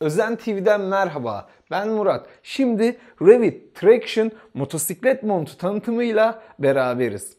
Özen TV'den merhaba. Ben Murat. Şimdi Revit Traction motosiklet montu tanıtımıyla beraberiz.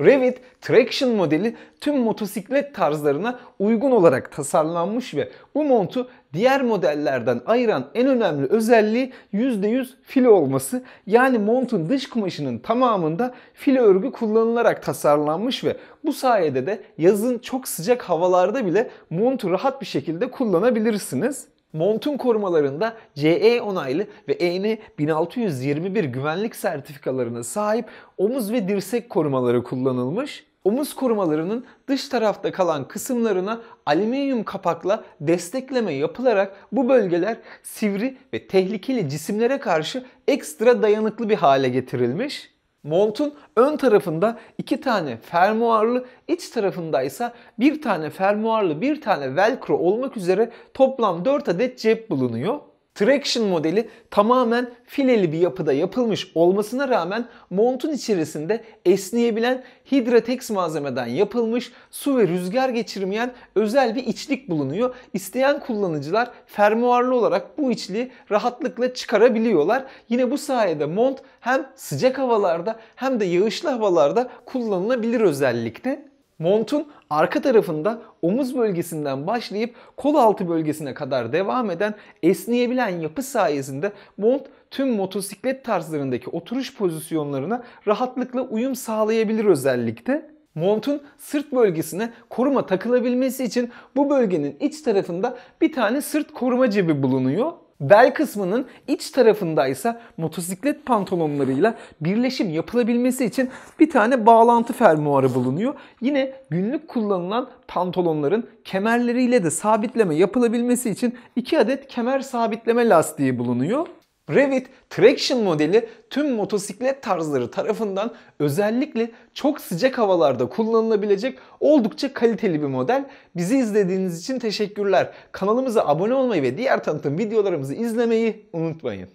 Revit Traction modeli tüm motosiklet tarzlarına uygun olarak tasarlanmış ve bu montu diğer modellerden ayıran en önemli özelliği %100 file olması. Yani montun dış kumaşının tamamında file örgü kullanılarak tasarlanmış ve bu sayede de yazın çok sıcak havalarda bile montu rahat bir şekilde kullanabilirsiniz. Montun korumalarında CE onaylı ve EN 1621 güvenlik sertifikalarına sahip omuz ve dirsek korumaları kullanılmış. Omuz korumalarının dış tarafta kalan kısımlarına alüminyum kapakla destekleme yapılarak bu bölgeler sivri ve tehlikeli cisimlere karşı ekstra dayanıklı bir hale getirilmiş. Montun ön tarafında iki tane fermuarlı, iç tarafında ise bir tane fermuarlı, bir tane velcro olmak üzere toplam 4 adet cep bulunuyor. Traction modeli tamamen fileli bir yapıda yapılmış olmasına rağmen montun içerisinde esneyebilen Hidratex malzemeden yapılmış su ve rüzgar geçirmeyen özel bir içlik bulunuyor. İsteyen kullanıcılar fermuarlı olarak bu içliği rahatlıkla çıkarabiliyorlar. Yine bu sayede mont hem sıcak havalarda hem de yağışlı havalarda kullanılabilir özellikle. Montun arka tarafında omuz bölgesinden başlayıp kol altı bölgesine kadar devam eden esneyebilen yapı sayesinde mont tüm motosiklet tarzlarındaki oturuş pozisyonlarına rahatlıkla uyum sağlayabilir özellikle. Montun sırt bölgesine koruma takılabilmesi için bu bölgenin iç tarafında bir tane sırt koruma cebi bulunuyor. Bel kısmının iç tarafındaysa motosiklet pantolonlarıyla birleşim yapılabilmesi için bir tane bağlantı fermuarı bulunuyor. Yine günlük kullanılan pantolonların kemerleriyle de sabitleme yapılabilmesi için iki adet kemer sabitleme lastiği bulunuyor. Revit Traction modeli tüm motosiklet tarzları tarafından özellikle çok sıcak havalarda kullanılabilecek oldukça kaliteli bir model. Bizi izlediğiniz için teşekkürler. Kanalımıza abone olmayı ve diğer tanıtım videolarımızı izlemeyi unutmayın.